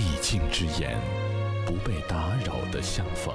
寂静之眼，不被打扰的相逢。